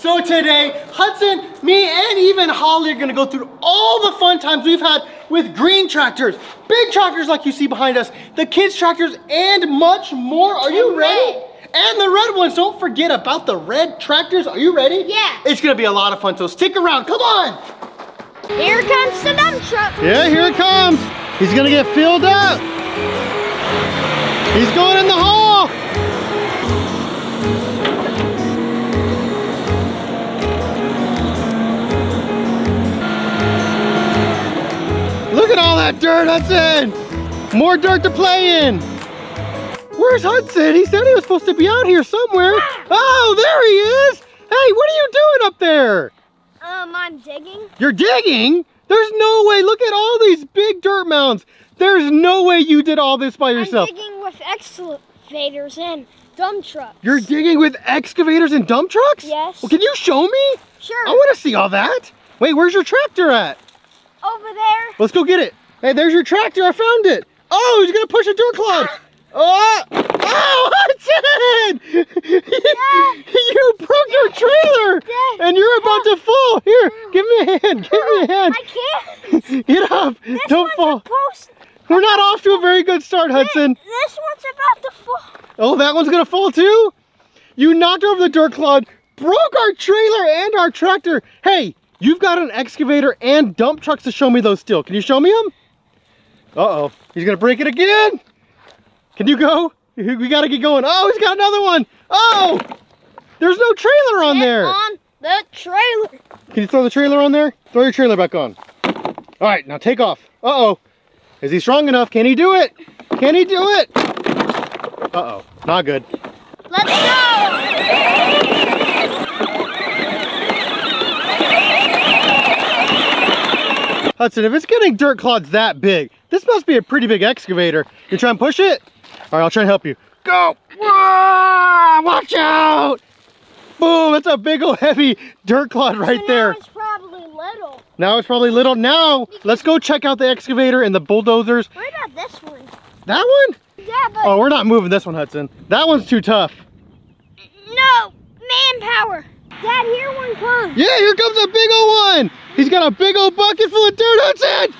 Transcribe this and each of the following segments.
So today, Hudson, me, and even Holly are gonna go through all the fun times we've had with green tractors, big tractors like you see behind us, the kids tractors, and much more. Are you ready? And the red ones. Don't forget about the red tractors. Are you ready? Yeah. It's gonna be a lot of fun, so stick around. Come on. Here comes the dump truck. Yeah, here it comes. He's gonna get filled up. He's going in the hole. Look at all that dirt, Hudson. More dirt to play in. Where's Hudson? He said he was supposed to be out here somewhere. Oh, there he is. Hey, what are you doing up there? Um, I'm digging. You're digging? There's no way. Look at all these big dirt mounds. There's no way you did all this by yourself. I'm digging with excavators and dump trucks. You're digging with excavators and dump trucks? Yes. Well, can you show me? Sure. I want to see all that. Wait, where's your tractor at? Over there. Let's go get it. Hey, there's your tractor. I found it. Oh, he's going to push a dirt clod. Oh, oh, Hudson! you broke your trailer Dad. and you're about to fall. Here, give me a hand. Give me a uh-uh, hand. I can't. Get up. This Don't fall. We're not off to a very good start, Hudson. This one's about to fall. Oh, that one's gonna fall too? You knocked over the dirt clod, broke our trailer and our tractor. Hey, you've got an excavator and dump trucks to show me those still. Can you show me them? Uh-oh, he's gonna break it again. Can you go? We gotta get going. Oh, he's got another one. Oh, there's no trailer on Get there. on the trailer. Can you throw the trailer on there? Throw your trailer back on. All right, now take off. Uh-oh. Is he strong enough? Can he do it? Can he do it? Uh-oh, not good. Let's go. Hudson, if it's getting dirt clods that big, this must be a pretty big excavator. You try and push it? All right, I'll try and help you. Go! Wah! Watch out! Boom, that's a big old heavy dirt clod right So there. Now it's probably little. Now it's probably little. Now, let's go check out the excavator and the bulldozers. What about this one? That one? Yeah, but Oh, we're not moving this one, Hudson. That one's too tough. no manpower. Dad, here one comes. Yeah, here comes a big old one. He's got a big old bucket full of dirt, Hudson.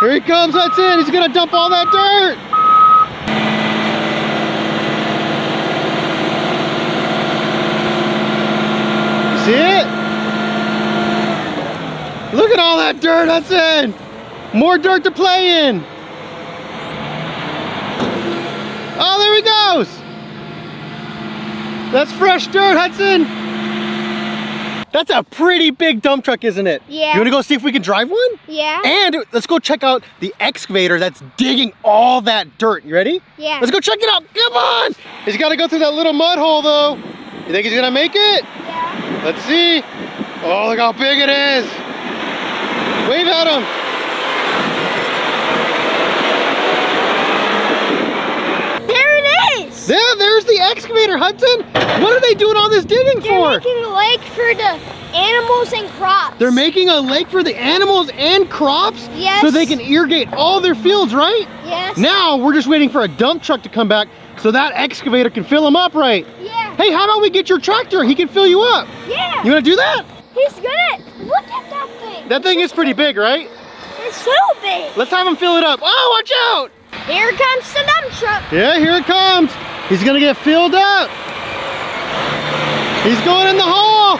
Here he comes, Hudson. He's gonna dump all that dirt. See it? Look at all that dirt, Hudson. More dirt to play in. Oh, there he goes. That's fresh dirt, Hudson. That's a pretty big dump truck, isn't it? Yeah. You wanna go see if we can drive one? Yeah. And let's go check out the excavator that's digging all that dirt. You ready? Yeah. Let's go check it out. Come on. He's got to go through that little mud hole, though. You think he's going to make it? Yeah. Let's see. Oh, look how big it is. Wave at him. There it is. Yeah, there's the excavator, Hudson. What are they doing all this digging for? They're making a lake for the animals and crops. They're making a lake for the animals and crops Yes. so they can irrigate all their fields, right? Yes. Now we're just waiting for a dump truck to come back so that excavator can fill them up right. Yeah. Hey, how about we get your tractor? He can fill you up. Yeah. You wanna do that? He's good. Look at that thing. That thing is pretty big, right? It's so big. Let's have him fill it up. Oh, watch out! Here comes the dump truck. Yeah, here it comes. He's gonna get filled up. He's going in the hole.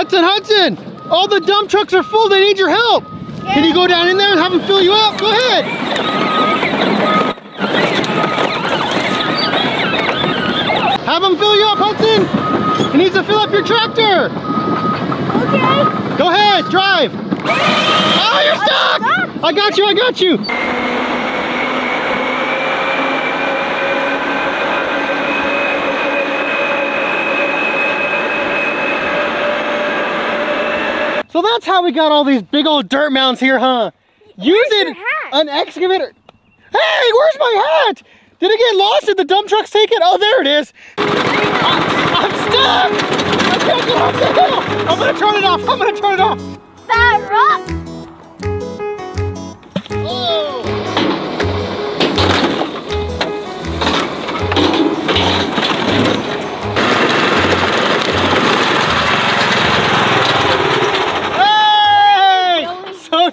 Hudson, Hudson! All the dump trucks are full. They need your help. Can you go down in there and have them fill you up? Go ahead. Have them fill you up, Hudson. He needs to fill up your tractor. Okay. Go ahead, drive. Oh, you're stuck. I got you, I got you. So that's how we got all these big old dirt mounds here, huh? Using an excavator. Hey, where's my hat? Did it get lost? Did the dump trucks take it? Oh, there it is. I'm stuck. I can't get off the hill. I'm gonna turn it off. I'm gonna turn it off. That rock. Oh.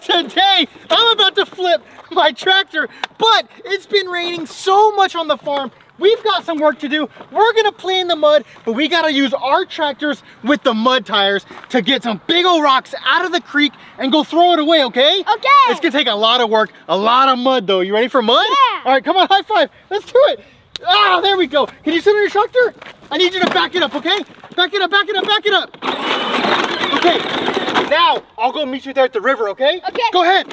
So today, I'm about to flip my tractor, but it's been raining so much on the farm. We've got some work to do. We're gonna play in the mud, but we gotta use our tractors with the mud tires to get some big old rocks out of the creek and go throw it away, okay? Okay. It's gonna take a lot of work, a lot of mud though. You ready for mud? Yeah. All right, come on, high five. Let's do it. Ah, there we go. Can you sit on your tractor? I need you to back it up, okay? Back it up, back it up, back it up. Okay, now I'll go meet you there at the river, okay? Okay. Go ahead.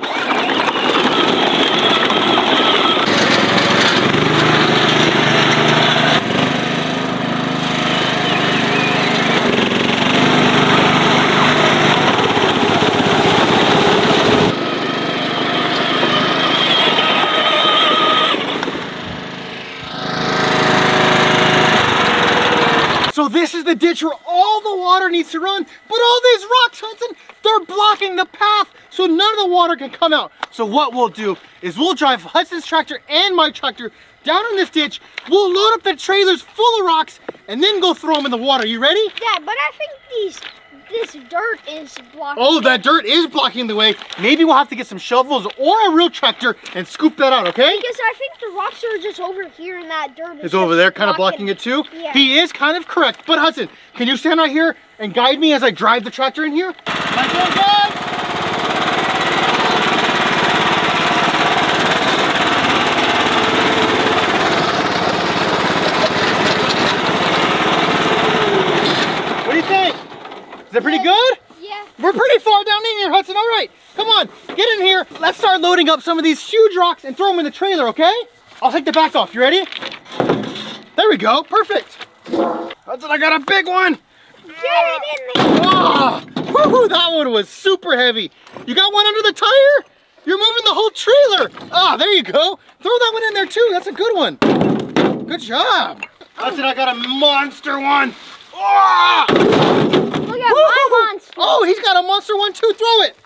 So this is the ditch where all the water needs to run, but all these rocks, Hudson, they're blocking the path, so none of the water can come out. So what we'll do is we'll drive Hudson's tractor and my tractor down in this ditch, we'll load up the trailers full of rocks, and then go throw them in the water. You ready? Yeah, but I think these this dirt is blocking. Oh, that dirt is blocking the way. Maybe we'll have to get some shovels or a real tractor and scoop that out, okay? Because I think the rocks are just over here and that dirt is It's over there, kind of blocking it too. Yeah. He is kind of correct. But Hudson, can you stand right here and guide me as I drive the tractor in here? Like that, guys? What do you think? Is it pretty good? Yeah. We're pretty far down in here, Hudson. All right, come on, get in here. Let's start loading up some of these huge rocks and throw them in the trailer, okay? I'll take the back off. You ready? There we go. Perfect. Hudson, I got a big one. Get it in there. Ah, that one was super heavy. You got one under the tire? You're moving the whole trailer. Ah, there you go. Throw that one in there too. That's a good one. Good job. Hudson, I got a monster one. Ah! Look at my monster. Oh, he's got a monster one too. Throw it.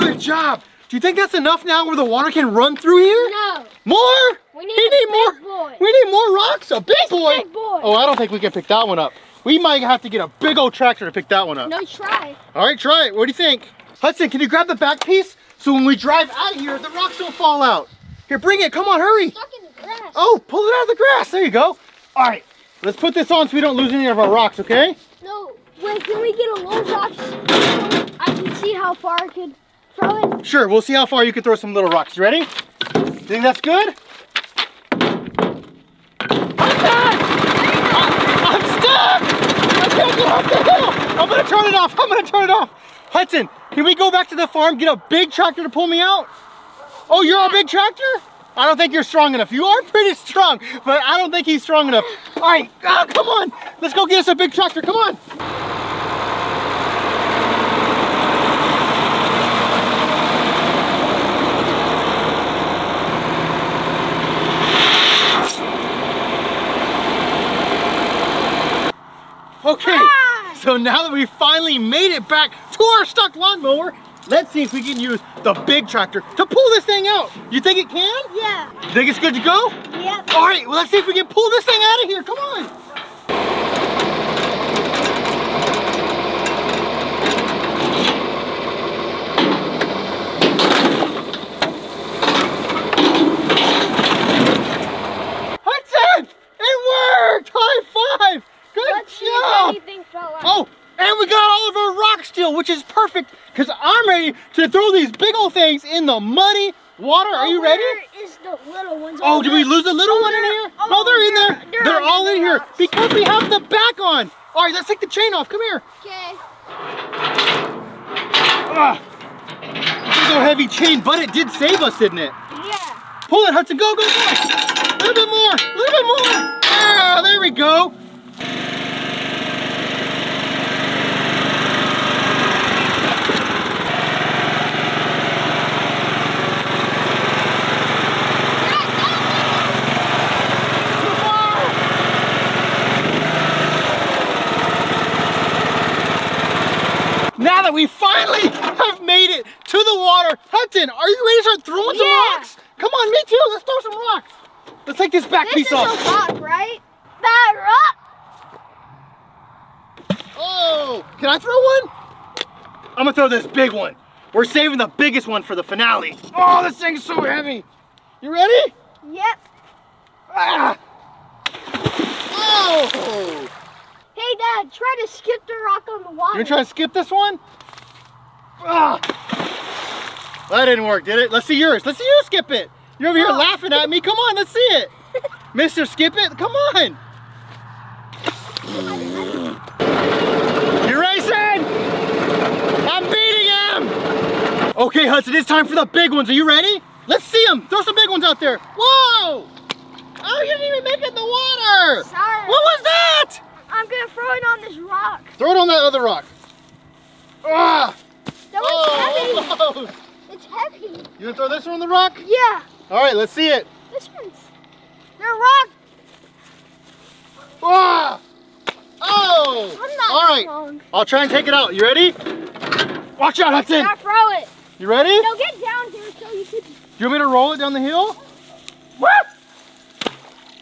Good job. Do you think that's enough now where the water can run through here? No. More? We need need big more. boy. We need more rocks. A big boy. big boy. Oh, I don't think we can pick that one up. We might have to get a big old tractor to pick that one up. No, try. All right, try it. What do you think? Hudson, can you grab the back piece so when we drive out of here, the rocks don't fall out? Here, bring it. Come on, hurry. Stuck in the grass. Oh, pull it out of the grass. There you go. All right, let's put this on so we don't lose any of our rocks, okay? No. Wait, can we get a low rock? so I can see how far I could throw it. Sure, we'll see how far you can throw some little rocks. You ready? You think that's good? I'm stuck! I can't get off the hill! I'm gonna turn it off! I'm gonna turn it off! Hudson, can we go back to the farm, get a big tractor to pull me out? Oh, you're a big tractor? I don't think you're strong enough. You are pretty strong, but I don't think he's strong enough. All right, oh, come on. Let's go get us a big tractor. Come on. Okay, so now that we finally made it back to our stuck lawnmower, let's see if we can use the big tractor to pull this thing out. You think it can? Yeah. You think it's good to go? Yep. All right, well, let's see if we can pull this thing out of here. Come on. Hudson! It worked! High five! Good Let's job! if anything fell out. Oh, and we got all of our rock still, which is perfect because I'm ready to throw these big old things in the muddy water. Are you ready? Where is the little ones? Oh, did we lose a little Oh, one in here? oh, no, they're in they're- there. they're They're, all in here rocks. because we have the back on. All right, let's take the chain off. Come here. Okay. Ah, big old heavy chain, but it did save us, didn't it? Yeah. Pull it, Hudson. Go, go, go. A little bit more. A little bit more. Ah, there we go. God, we finally have made it to the water. Hudson, are you ready to start throwing yeah. some rocks? Come on, me too. Let's throw some rocks. Let's take this back this piece off. This is a rock, right? That rock. Oh, can I throw one? I'm gonna throw this big one. We're saving the biggest one for the finale. Oh, this thing's so heavy. You ready? Yep. Ah. Oh. Hey, Dad, try to skip the rock on the water. You're gonna try to skip this one? Ah! That didn't work, did it? Let's see yours. Let's see you skip it. You're over here Oh. laughing at me. Come on, let's see it. Mr. Skip It, come on. You're racing! I'm beating him! Okay, Hudson, it's time for the big ones. Are you ready? Let's see them. Throw some big ones out there. Whoa! Oh, you didn't even make it in the water! Sorry. What was that? I'm gonna throw it on this rock. Throw it on that other rock. Ah! That was Oh, heavy. almost. It's heavy. You gonna throw this one on the rock? Yeah. All right, let's see it. This one's. The rock. Ah! Oh! All right, strong. I'll try and take it out. You ready? Watch out, Hudson. Now throw it. You ready? No, get down here so you can. You want me to roll it down the hill? What?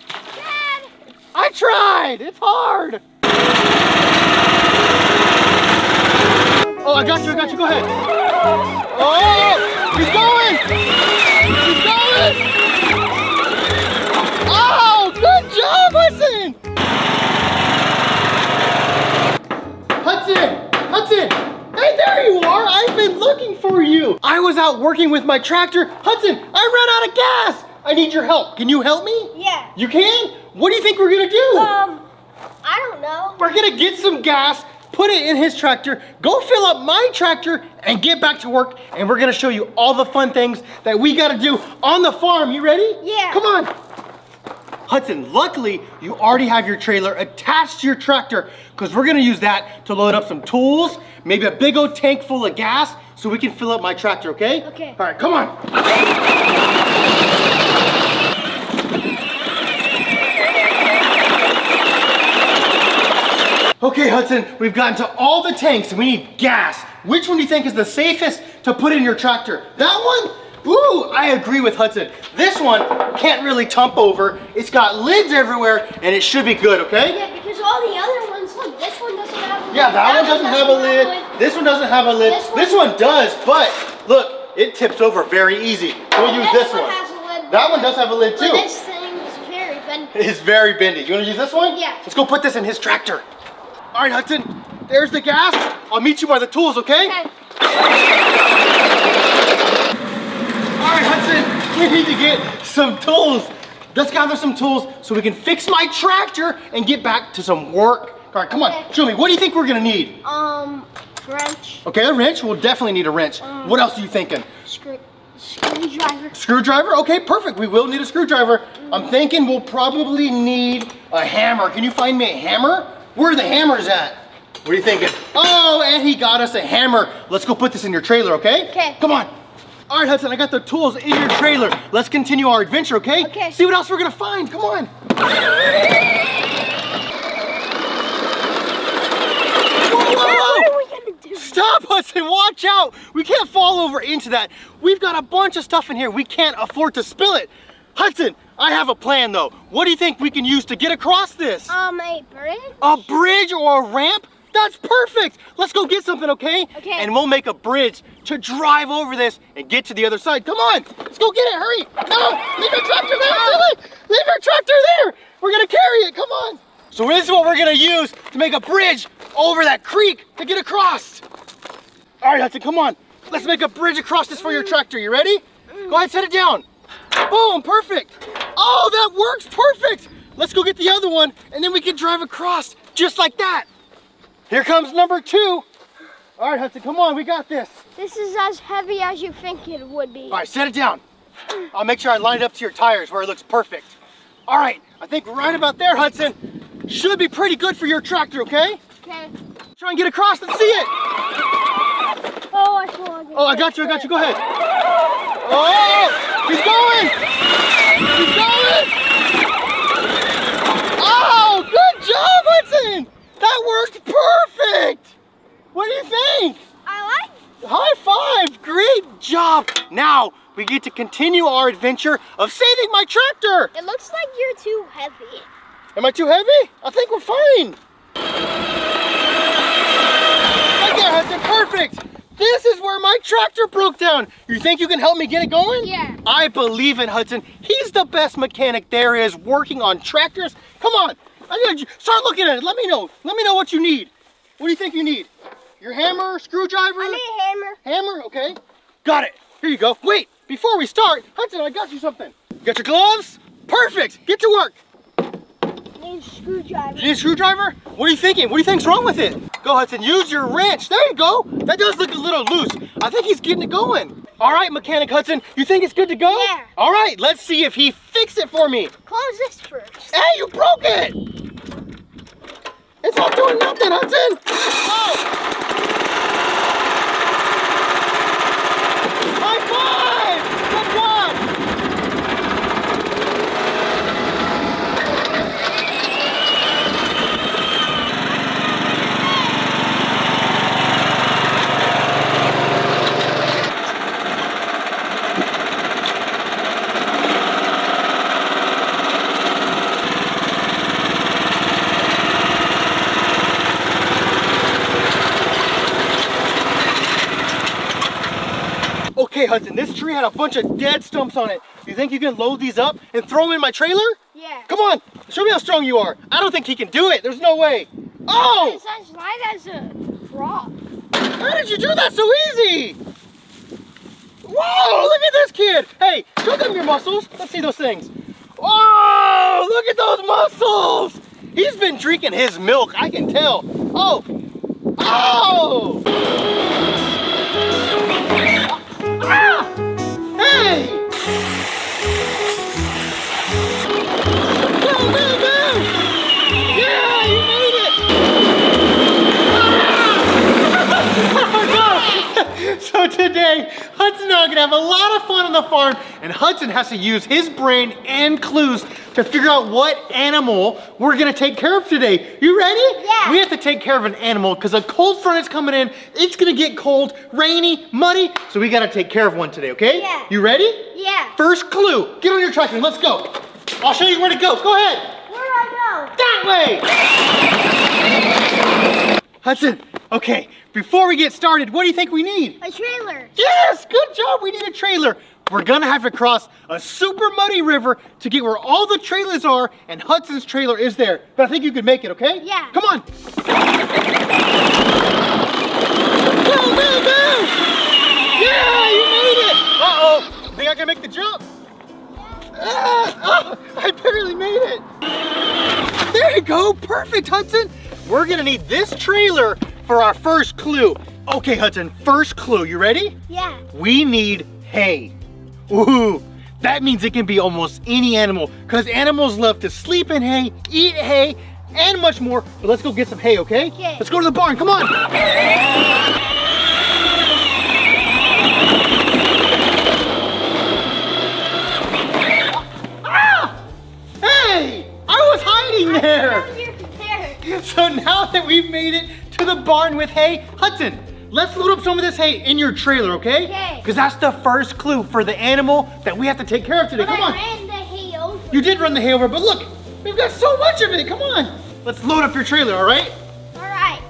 Dad. I tried. It's hard. Oh, I got you. I got you. Go ahead. Oh, he's going. He's going. Oh, good job, Hudson. Hudson, Hudson. Hey, there you are. I've been looking for you. I was out working with my tractor. Hudson, I ran out of gas. I need your help. Can you help me? Yeah. You can? What do you think we're gonna do? Um, I don't know. We're gonna get some gas, put it in his tractor, go fill up my tractor, and get back to work. And we're gonna show you all the fun things that we gotta do on the farm. You ready? Yeah. Come on. Hudson, luckily you already have your trailer attached to your tractor because we're gonna use that to load up some tools, maybe a big old tank full of gas so we can fill up my tractor, okay? Okay. All right, come on. Okay, Hudson, we've gotten to all the tanks we need gas. Which one do you think is the safest to put in your tractor? That one? Ooh, I agree with Hudson. This one can't really tump over. It's got lids everywhere and it should be good, okay? Yeah, because all the other ones, look, this one doesn't have a lid. Yeah, that, one doesn't have a lid. This one doesn't have a lid. This This one- one, does, but look, it tips over very easy. We'll use this, one. has a lid. That one does have a lid too. But this thing is very bendy. It's very bendy. You wanna use this one? Yeah. Let's go put this in his tractor. All right, Hudson, there's the gas. I'll meet you by the tools, okay? Okay. All right, Hudson, we need to get some tools. Let's gather some tools so we can fix my tractor and get back to some work. All right, come on, Okay. show me. What do you think we're gonna need? Um, wrench, Okay, a wrench. We'll definitely need a wrench. Um. what else are you thinking? screw, screwdriver. Screwdriver? Okay, perfect. We will need a screwdriver. I'm thinking we'll probably need a hammer. Can you find me a hammer? Where are the hammers at? What are you thinking? Oh, and he got us a hammer. Let's go put this in your trailer, okay? Okay. Come on. All right, Hudson, I got the tools in your trailer. Let's continue our adventure, okay? Okay. See what else we're gonna find. Come on. Whoa, whoa, Dad, whoa. what are we gonna do? Stop, Hudson, watch out. We can't fall over into that. We've got a bunch of stuff in here. We can't afford to spill it. Hudson, I have a plan though. What do you think we can use to get across this? Um, a bridge? A bridge or a ramp? That's perfect. Let's go get something, okay? Okay. And we'll make a bridge to drive over this and get to the other side. Come on, let's go get it, hurry. No, leave your tractor there, silly. Leave your tractor there. We're gonna carry it, come on. So this is what we're gonna use to make a bridge over that creek to get across. All right, Hudson, come on. Let's make a bridge across this for your tractor. You ready? Go ahead, set it down. Boom, perfect. Oh, that works perfect. Let's go get the other one and then we can drive across just like that. Here comes number two. All right, Hudson, come on, we got this. This is as heavy as you think it would be. All right, set it down. I'll make sure I line it up to your tires where it looks perfect. All right, I think right about there, Hudson. Should be pretty good for your tractor, okay? Okay. Try and get across and see it. Oh, I. Oh, I got you, I got you, go ahead. Oh, he's going. He's going. Oh, good job, Hudson. That worked perfect. What do you think? I like High five! Great job! Now we get to continue our adventure of saving my tractor. It looks like you're too heavy. Am I too heavy? I think we're fine. Hudson, perfect. This is where my tractor broke down. You think you can help me get it going? Yeah. I believe in Hudson. He's the best mechanic there is working on tractors. Come on, I gotta start looking at it. Let me know. Let me know what you need. What do you think you need? Your hammer, screwdriver? I need a hammer. Hammer, okay. Got it. Here you go. Wait, before we start, Hudson, I got you something. You got your gloves? Perfect. Get to work. I need a screwdriver. You need a screwdriver? What are you thinking? What do you think's wrong with it? Go, Hudson, use your wrench. There you go. That does look a little loose. I think he's getting it going. All right, Mechanic Hudson, you think it's good to go? Yeah. All right, let's see if he fixed it for me. Close this first. Hey, you broke it! It's not doing nothing, Hudson! Oh! High five! Good job! Okay, Hudson, this tree had a bunch of dead stumps on it. You think you can load these up and throw them in my trailer? Yeah. Come on, show me how strong you are. I don't think he can do it. There's no way. Oh! It's as light as a rock. How did you do that so easy? Whoa, look at this kid. Hey, show them your muscles. Let's see those things. Whoa, look at those muscles. He's been drinking his milk, I can tell. Oh, oh. so today, Hudson and I are gonna have a lot of fun on the farm, and Hudson has to use his brain and clues to figure out what animal we're gonna take care of today. You ready? Yeah. We have to take care of an animal because a cold front is coming in. It's gonna get cold, rainy, muddy, so we gotta take care of one today, okay? Yeah. You ready? Yeah. First clue. Get on your tractor. Let's go. I'll show you where to go. Go ahead. Where do I go? That way! Hudson, okay, before we get started, what do you think we need? A trailer. Yes, good job, we need a trailer. We're gonna have to cross a super muddy river to get where all the trailers are, and Hudson's trailer is there. But I think you can make it, okay? Yeah. Come on. Go, go, go! Yeah, you made it! Uh-oh, think I can make the jump? Ah, oh, I barely made it. There you go, perfect, Hudson. We're gonna need this trailer for our first clue. Okay, Hudson, first clue, you ready? Yeah. We need hay. Ooh, that means it can be almost any animal because animals love to sleep in hay, eat hay, and much more. But let's go get some hay, okay? Okay. Let's go to the barn, come on. Ah! Hey, I was hiding there. So now that we've made it to the barn with hay, Hudson, let's load up some of this hay in your trailer, okay? Okay. Because that's the first clue for the animal that we have to take care of today. But Come I on. ran the hay over. You did run the hay over, but look, we've got so much of it. Come on. Let's load up your trailer, all right? All right.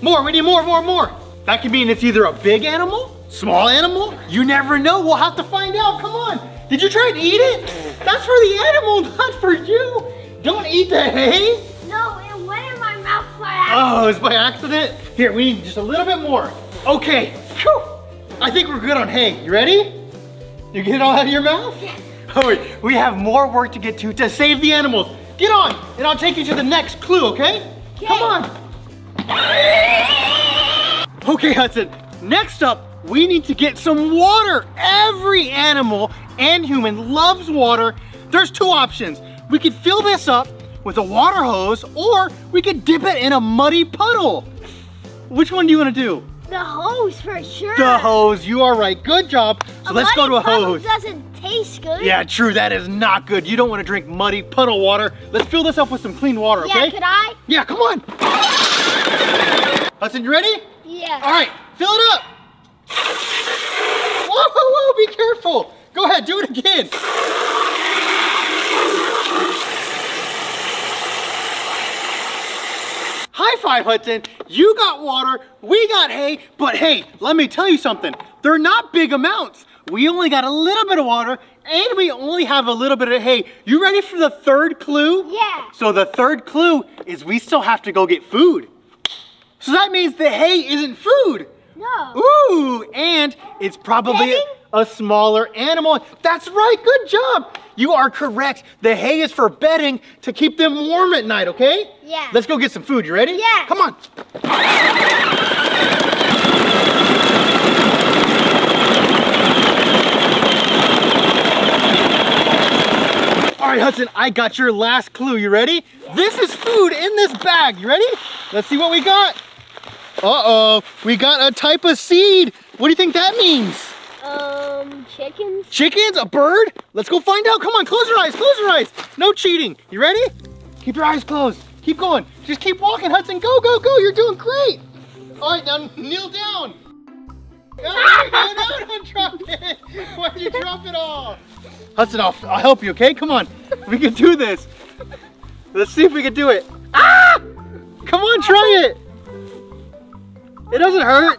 More, we need more, more, more. That could mean it's either a big animal, small animal. You never know. We'll have to find out. Come on. Did you try and eat it? That's for the animal, not for you. Don't eat the hay. No, Oh, it's by accident? Here, we need just a little bit more. Okay, Phew. I think we're good on hay. You ready? You get it all out of your mouth? Oh, wait, we have more work to get to to save the animals. Get on, and I'll take you to the next clue, okay? Come on. Okay, Hudson, next up, we need to get some water. Every animal and human loves water. There's two options. We could fill this up with a water hose, or we could dip it in a muddy puddle. Which one do you want to do? The hose for sure. The hose, you are right. Good job. So let's go to a muddy puddle hose. doesn't taste good. Yeah, true, that is not good. You don't want to drink muddy puddle water. Let's fill this up with some clean water, Yeah, okay? could I? Yeah, come on. Hudson, you ready? Yeah. All right, fill it up. whoa, whoa, be careful. Go ahead, do it again. High five, Hudson. You got water, we got hay, but hey, let me tell you something. They're not big amounts. We only got a little bit of water and we only have a little bit of hay. You ready for the third clue? Yeah. So the third clue is we still have to go get food. So that means the hay isn't food. No. Ooh, and it's probably a smaller animal. That's right, good job. You are correct. The hay is for bedding to keep them warm at night, okay? Yeah. Let's go get some food. You ready? Yeah. Come on. All right, Hudson, I got your last clue. You ready? This is food in this bag. You ready? Let's see what we got. Uh-oh, we got a type of seed. What do you think that means? Um, chickens. Chickens? A bird? Let's go find out. Come on, close your eyes, close your eyes. No cheating. You ready? Keep your eyes closed. Keep going. Just keep walking, Hudson. Go, go, go. You're doing great. All right, now kneel down. No, no, don't drop it. Why'd you drop it all? Hudson, I'll, I'll help you, okay? Come on. We can do this. Let's see if we can do it. Ah! Come on, try it. It doesn't hurt.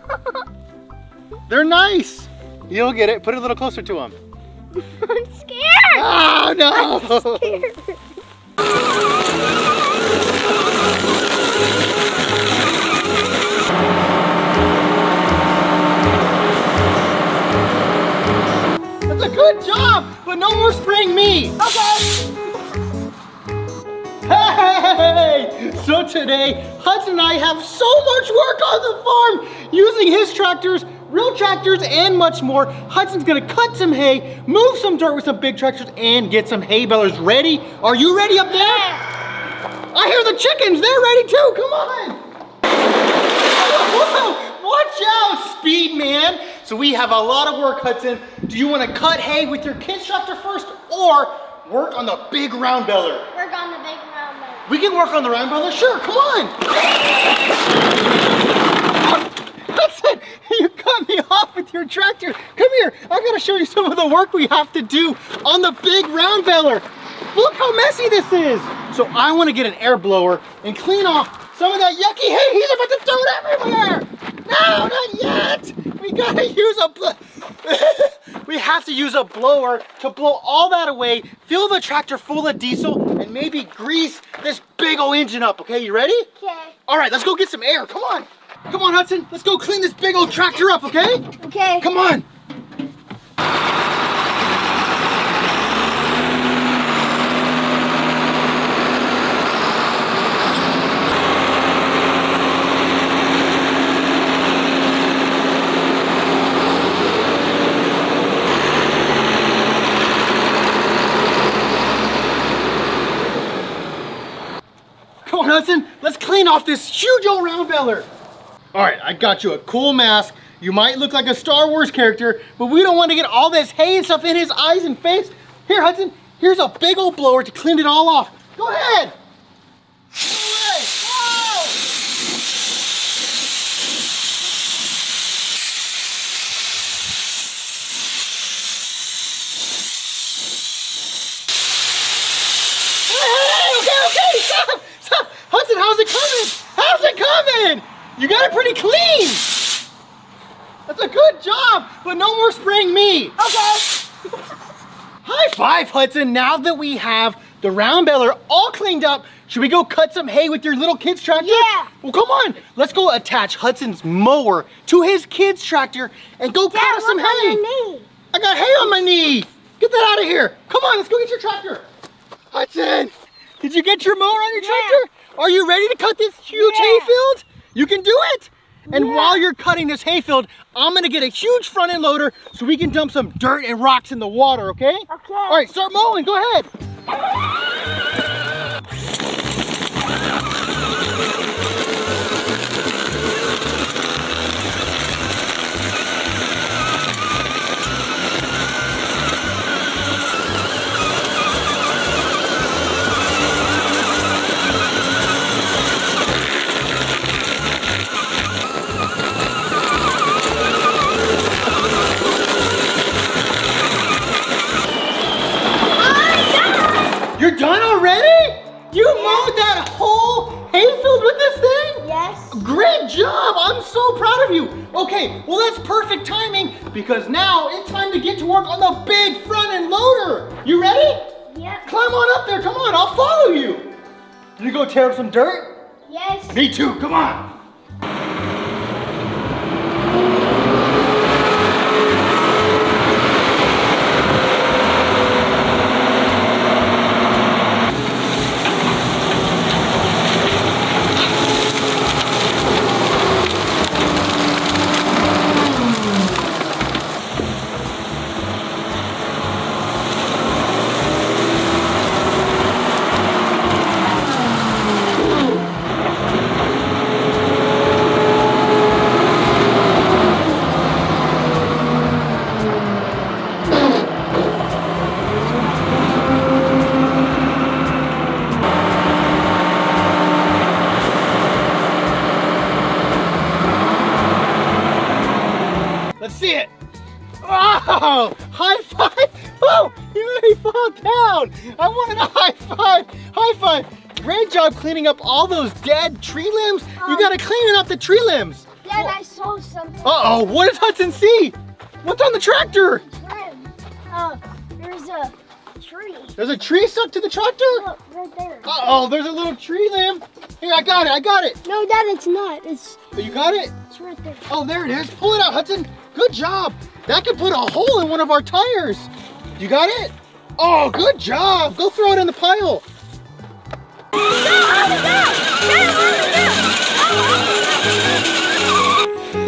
They're nice. You'll get it. Put it a little closer to them. I'm scared. Oh, no. Scared. That's a good job, but no more spraying me. Okay. Hey! So today, Hudson and I have so much work on the farm using his tractors, real tractors, and much more. Hudson's gonna cut some hay, move some dirt with some big tractors, and get some hay balers ready. Are you ready up there? I hear the chickens, they're ready too, come on! Whoa, watch out, speed man! So we have a lot of work, Hudson. Do you wanna cut hay with your kids tractor first, or work on the big round baler? Work on the big. We can work on the round brother. Sure, come on. Hudson, you cut me off with your tractor. Come here. I gotta show you some of the work we have to do on the big round baler. Look how messy this is. So I want to get an air blower and clean off some of that yucky hay. He's about to throw it everywhere. No, not yet. We gotta use a. Bl- we have to use a blower to blow all that away. Fill the tractor full of diesel and maybe grease this big old engine up. Okay, you ready? Okay. All right, let's go get some air. Come on. Come on, Hudson. Let's go clean this big old tractor up, okay? Okay. Come on. Hudson. Let's clean off this huge old round baler. All right, I got you a cool mask. You might look like a Star Wars character, but we don't want to get all this hay and stuff in his eyes and face. Here, Hudson, here's a big old blower to clean it all off. Go ahead. Hudson, how's it coming? How's it coming? You got it pretty clean. That's a good job, but no more spraying me. Okay. High five, Hudson. Now that we have the round baler all cleaned up, should we go cut some hay with your little kid's tractor? Yeah. Well, come on. Let's go attach Hudson's mower to his kid's tractor and go cut Dad, us some hay. knee. I got hay on my knee. Get that out of here. Come on, let's go get your tractor. Hudson, did you get your mower on your Yeah. tractor? Are you ready to cut this huge Yeah. hayfield? You can do it. And Yeah. while you're cutting this hayfield, I'm gonna get a huge front end loader so we can dump some dirt and rocks in the water, okay? Okay. All right, start mowing, go ahead. Great job! I'm so proud of you. Okay, well that's perfect timing because now it's time to get to work on the big front end loader. You ready? Yep. Climb on up there, come on, I'll follow you. You go tear up some dirt? Yes. Me too, come on. Tree limbs. Dad, I saw something. Uh-oh, what did Hudson see? What's on the tractor? Uh, there's a tree. There's a tree stuck to the tractor? Look, right there. Uh-oh, there's a little tree limb. Here, I got it, I got it. No, Dad, it's not. It's Oh, You got it? it's right there. Oh, there it is. Pull it out, Hudson. Good job. That could put a hole in one of our tires. You got it? Oh, good job. Go throw it in the pile. Hey, wait, don't run me over, Holly.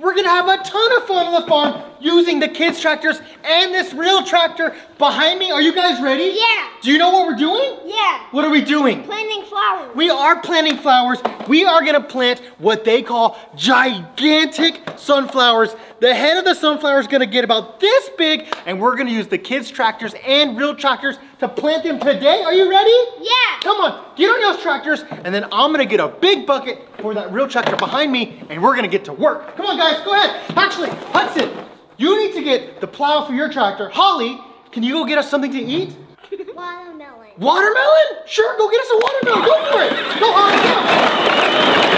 we're gonna have a ton of fun on the farm using the kids' tractors and this real tractor behind me. Are you guys ready? Yeah. Do you know what we're doing? Yeah. What are we doing? Planting flowers. We are planting flowers. We are gonna plant what they call gigantic sunflowers. The head of the sunflower is gonna get about this big, and we're gonna use the kids' tractors and real tractors to plant them today. Are you ready? Yeah. Come on, get on those tractors, and then I'm gonna get a big bucket for that real tractor behind me, and we're gonna get to work. Come on, guys, go ahead. Actually, Hudson, you need to get the plow for your tractor. Holly, can you go get us something to eat? Watermelon. Watermelon? Sure, go get us a watermelon. Go for it. Go, Holly, go.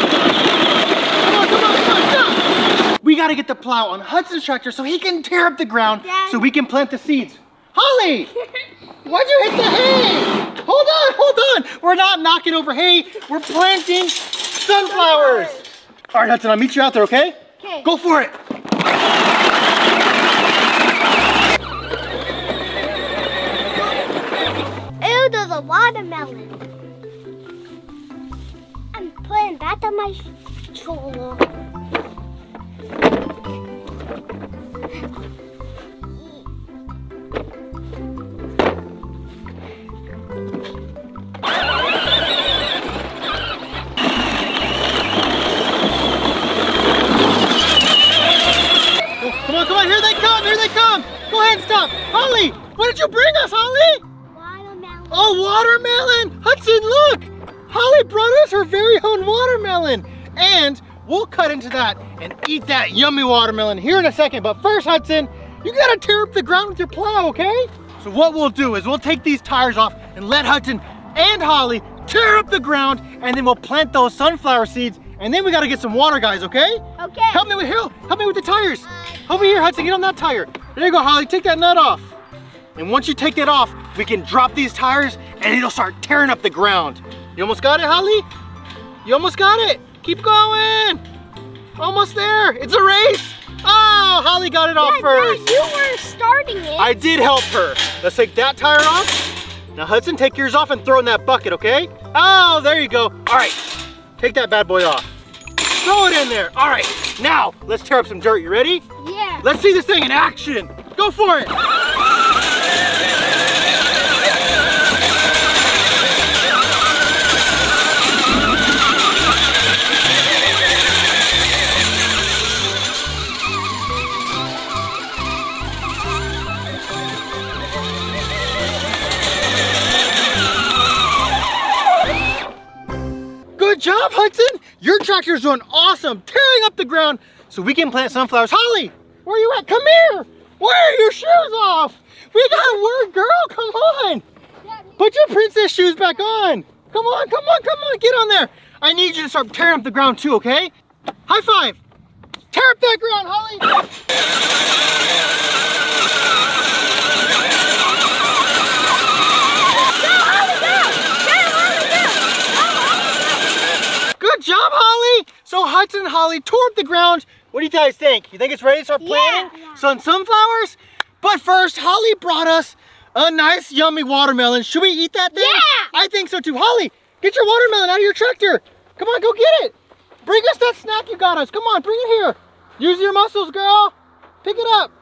Come on, come on, come on, stop. We gotta get the plow on Hudson's tractor so he can tear up the ground Dad. so we can plant the seeds. Holly, why'd you hit the hay? Hold on, hold on. We're not knocking over hay. We're planting sunflowers. All right, Hudson, I'll meet you out there, okay? Okay. Go for it. Ew, there's a watermelon. I'm putting that on my shoulder. Here they come, here they come. Go ahead and stop. Holly, what did you bring us, Holly? Watermelon. Oh, watermelon! Hudson, look! Holly brought us her very own watermelon. And we'll cut into that and eat that yummy watermelon here in a second. But first, Hudson, you gotta tear up the ground with your plow, okay? So what we'll do is we'll take these tires off and let Hudson and Holly tear up the ground and then we'll plant those sunflower seeds and then we gotta get some water, guys, okay? Okay. Help me with help, help me with the tires. Over here, Hudson, get on that tire. There you go, Holly, take that nut off. And once you take that off, we can drop these tires and it'll start tearing up the ground. You almost got it, Holly? You almost got it. Keep going. Almost there. It's a race. Oh, Holly got it off Dad, first. Dad, you were starting it. I did help her. Let's take that tire off. Now, Hudson, take yours off and throw in that bucket, okay? Oh, there you go. All right, take that bad boy off. Throw it in there. All right, now let's tear up some dirt. You ready? Yeah. Let's see this thing in action. Go for it. Good job, Hudson! Your tractor's doing awesome, tearing up the ground so we can plant sunflowers. Holly, where are you at? Come here. Where are your shoes off? We got work, girl. Come on. Put your princess shoes back on. Come on, come on, come on. Get on there. I need you to start tearing up the ground too, okay? High five. Tear up that ground, Holly. Good job, Holly. So Hudson and Holly tore up the ground. What do you guys think? You think it's ready to start planting Yeah. some sunflowers? But first, Holly brought us a nice, yummy watermelon. Should we eat that thing? Yeah. I think so too. Holly, get your watermelon out of your tractor. Come on, go get it. Bring us that snack you got us. Come on, bring it here. Use your muscles, girl. Pick it up.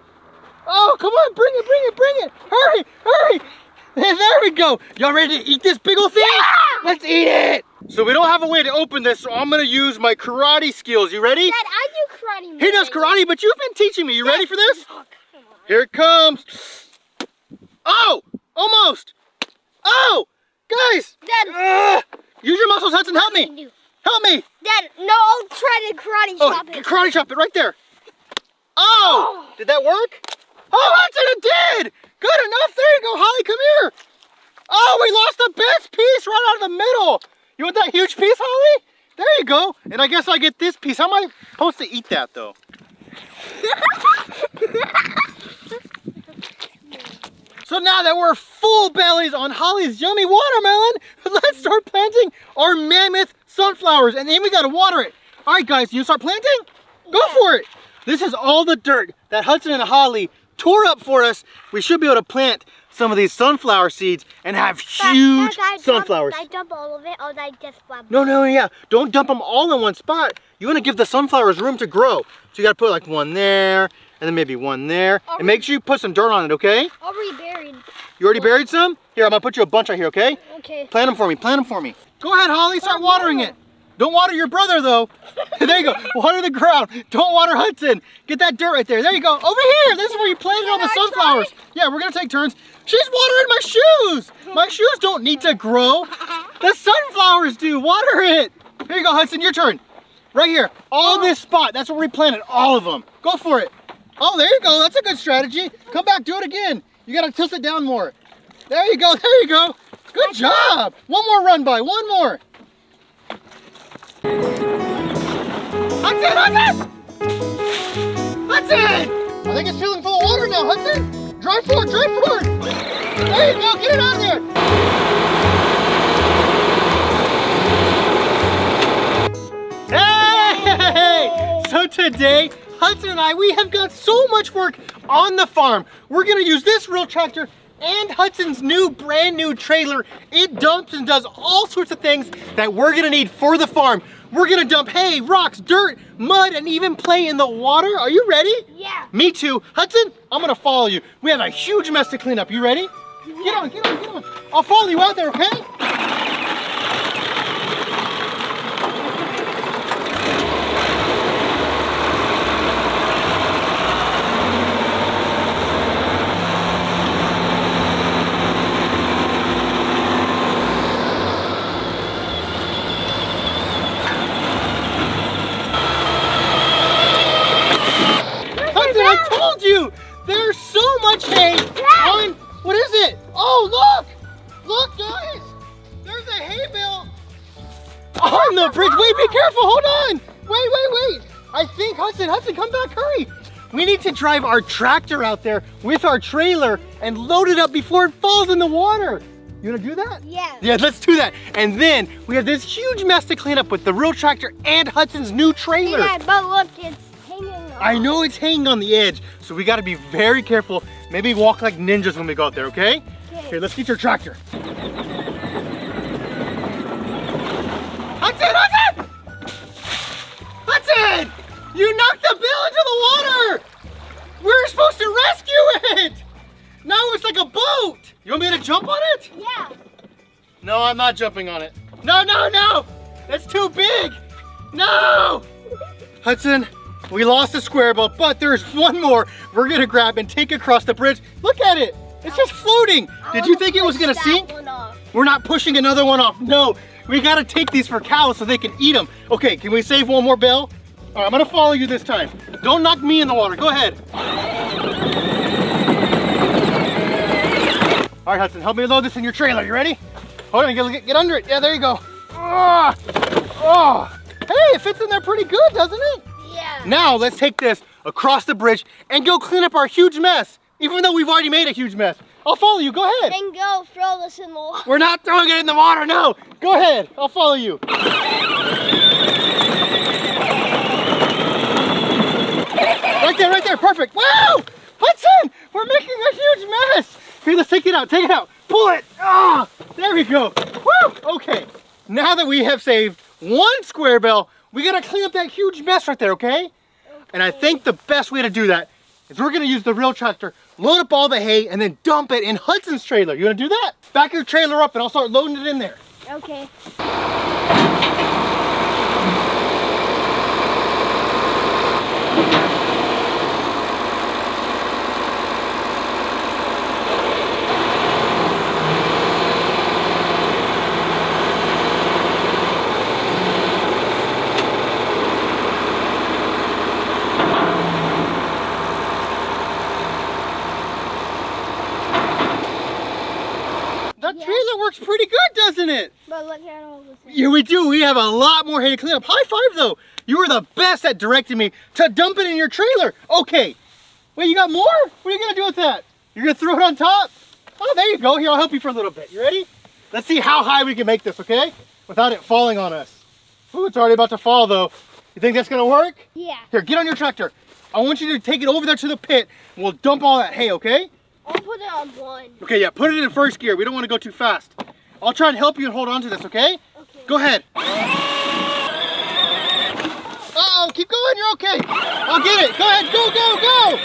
Oh, come on, bring it, bring it, bring it. Hurry, hurry. There we go. Y'all ready to eat this big old thing? Yeah. Let's eat it. So we don't have a way to open this, so I'm gonna use my karate skills. You ready? Dad, I do karate. He does karate, but you've been teaching me. You ready for this? Oh, come on. Here it comes. Oh, almost. Oh, guys. Dad, Ugh. use your muscles, Hudson. Help me. Help me. Dad, no, I'll try to karate Oh, chop it. karate chop it right there. Oh, oh, did that work? Oh, Hudson, it did. Good enough. There you go, Holly. Come here. Oh, we lost the best piece right out of the middle. You want that huge piece, Holly? There you go. And I guess I get this piece. How am I supposed to eat that, though? So now that we're full bellies on Holly's yummy watermelon, let's start planting our mammoth sunflowers. And then we gotta water it. All right, guys, you start planting? Go for it. This is all the dirt that Hudson and Holly tore up for us. We should be able to plant some of these sunflower seeds and have huge sunflowers. Dump, I dump all of it, or I just grab No, no, yeah. Don't dump them all in one spot. You want to give the sunflowers room to grow. So you got to put like one there, and then maybe one there. Are And make sure you put some dirt on it, okay? Already buried. You already buried some? Here, I'm going to put you a bunch right here, okay? Okay. Plant them for me. Plant them for me. Go ahead, Holly. Start watering it. Don't water your brother, though. there you go. Water the ground. Don't water Hudson. Get that dirt right there. There you go. Over here. This is where you planted all the sunflowers. Yeah, we're going to take turns. She's watering my shoes. My shoes don't need to grow. The sunflowers do. Water it. Here you go, Hudson. Your turn. Right here. All this spot. That's where we planted all of them. Go for it. Oh, there you go. That's a good strategy. Come back. Do it again. You got to tilt it down more. There you go. There you go. Good job. One more run by. One more. Hudson, Hudson! Hudson! Think it's filling full of water now, Hudson. Drive forward, drive forward. There you go. Get it out of there. Hey! So today, Hudson and I, we have got so much work on the farm. We're gonna use this real tractor and Hudson's new brand new trailer. It dumps and does all sorts of things that we're gonna need for the farm. We're gonna dump hay, rocks, dirt, mud, and even play in the water. Are you ready? Yeah. Me too. Hudson, I'm gonna follow you. We have a huge mess to clean up. You ready? Get on, get on, get on. I'll follow you out there, okay? Drive our tractor out there with our trailer and load it up before it falls in the water. You wanna do that? Yeah. Yeah, let's do that. And then we have this huge mess to clean up with the real tractor and Hudson's new trailer. Yeah, but look, it's hanging on. I know it's hanging on the edge, so we gotta be very careful. Maybe walk like ninjas when we go out there, okay? Okay. Here, let's get your tractor. Hudson, Hudson! Hudson! You knocked the bale into the water! We were supposed to rescue it! Now it's like a boat! You want me to jump on it? Yeah. No, I'm not jumping on it. No, no, no! That's too big! No! Hudson, we lost the square boat, but there's one more we're gonna grab and take across the bridge. Look at it! It's just floating! I Did you think it was gonna sink? We're not pushing another one off. No, We gotta take these for cows so they can eat them. Okay, can we save one more bale? All right, I'm gonna follow you this time. Don't knock me in the water, go ahead. All right, Hudson, help me load this in your trailer. You ready? Hold on, get, get under it. Yeah, there you go. Oh, oh. Hey, it fits in there pretty good, doesn't it? Yeah. Now let's take this across the bridge and go clean up our huge mess. Even though we've already made a huge mess. I'll follow you, go ahead. Then go throw this in the water. We're not throwing it in the water, no. Go ahead, I'll follow you. Right there, right there, perfect. Wow! Hudson, we're making a huge mess. Here, let's take it out, take it out. Pull it, ah, there we go. Woo, okay. Now that we have saved one square bale, we gotta clean up that huge mess right there, okay? And I think the best way to do that is we're gonna use the real tractor, load up all the hay, and then dump it in Hudson's trailer. You wanna do that? Back your trailer up and I'll start loading it in there. Okay. That Yeah. trailer works pretty good, doesn't it? But look at all this. Yeah, we do. We have a lot more hay to clean up. High five, though. You were the best at directing me to dump it in your trailer. Okay. Wait, you got more? What are you going to do with that? You're going to throw it on top? Oh, there you go. Here, I'll help you for a little bit. You ready? Let's see how high we can make this, okay? Without it falling on us. Ooh, it's already about to fall, though. You think that's going to work? Yeah. Here, get on your tractor. I want you to take it over there to the pit. and We'll dump all that hay, okay? I'll put it on one. Okay, yeah, put it in first gear. We don't want to go too fast. I'll try and help you and hold on to this, okay? Go ahead. Uh-oh, keep going, you're okay. I'll get it. Go ahead, go, go, go.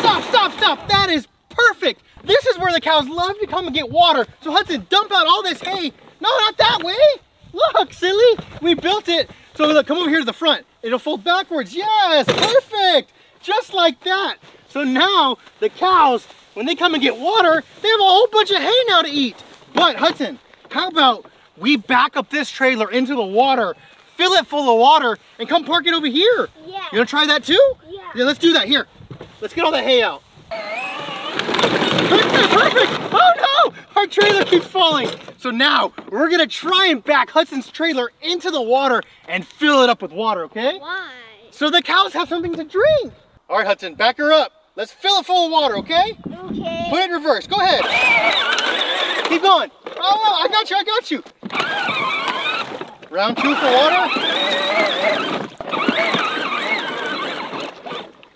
Stop, stop, stop. That is perfect. This is where the cows love to come and get water. So Hudson, dump out all this hay. No, not that way. Look, silly. We built it. So look, come over here to the front. It'll fold backwards. Yes, perfect. Just like that. So now the cows, when they come and get water, they have a whole bunch of hay now to eat. But Hudson, how about we back up this trailer into the water, fill it full of water, and come park it over here? Yeah. You wanna try that too? Yeah. Yeah, let's do that. Here, let's get all the hay out. Perfect, perfect. Oh no, our trailer keeps falling. So now we're gonna try and back Hudson's trailer into the water and fill it up with water, okay? Why? So the cows have something to drink. All right, Hudson, back her up. Let's fill it full of water, okay? Okay. Put it in reverse. Go ahead. Keep going. Oh, I got you. I got you. Round two for water.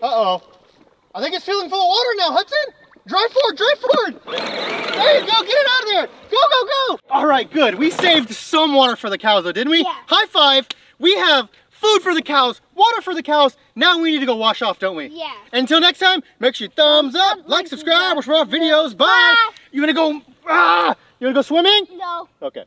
Uh-oh. I think it's filling full of water now, Hudson. Drive forward, drive forward. There you go, get it out of there. Go, go, go. All right, good. We saved some water for the cows though, didn't we? Yeah. High five. We have food for the cows, water for the cows. Now we need to go wash off, don't we? Yeah. Until next time, make sure you thumbs up, like, subscribe, watch more videos. Bye. Bye. You wanna go, ah, you wanna go swimming? No. Okay.